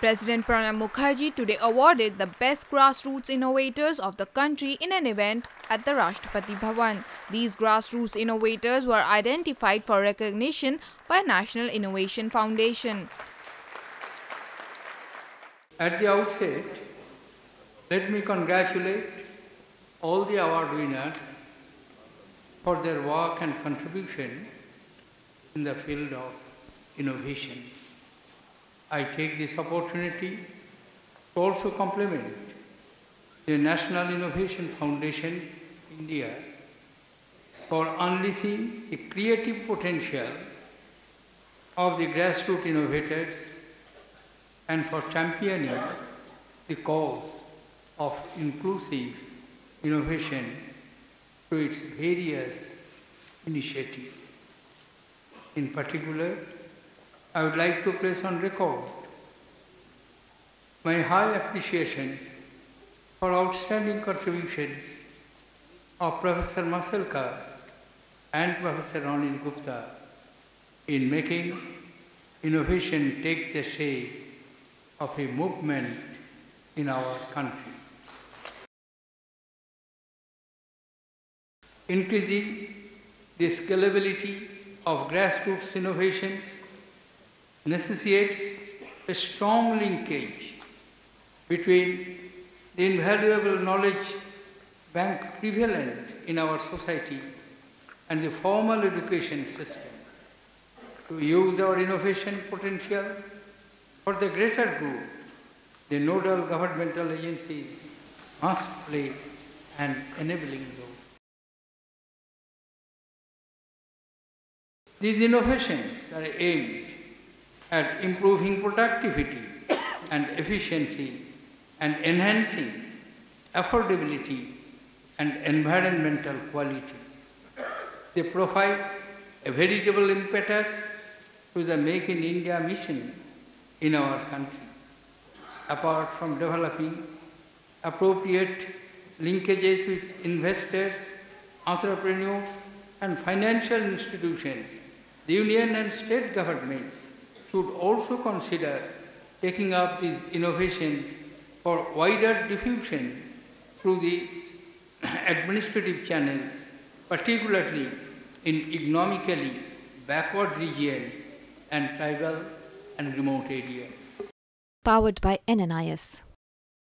President Pranab Mukherjee today awarded the best grassroots innovators of the country in an event at the Rashtrapati Bhavan. These grassroots innovators were identified for recognition by National Innovation Foundation. At the outset, let me congratulate all the award winners for their work and contribution in the field of innovation. I take this opportunity to also compliment the National Innovation Foundation, India, for unleashing the creative potential of the grassroots innovators and for championing the cause of inclusive innovation through its various initiatives. In particular, I would like to place on record my high appreciation for outstanding contributions of Professor Mashelkar and Professor Anil Gupta in making innovation take the shape of a movement in our country. Increasing the scalability of grassroots innovations necessitates a strong linkage between the invaluable knowledge bank prevalent in our society and the formal education system to use our innovation potential for the greater good, the nodal governmental agencies must play an enabling role. These innovations are aimed at improving productivity and efficiency and enhancing affordability and environmental quality. They provide a veritable impetus to the Make in India mission in our country. Apart from developing appropriate linkages with investors, entrepreneurs, and financial institutions, the union and state governments should also consider taking up these innovations for wider diffusion through the administrative channels, particularly in economically backward regions and tribal and remote areas. Powered by NNIS.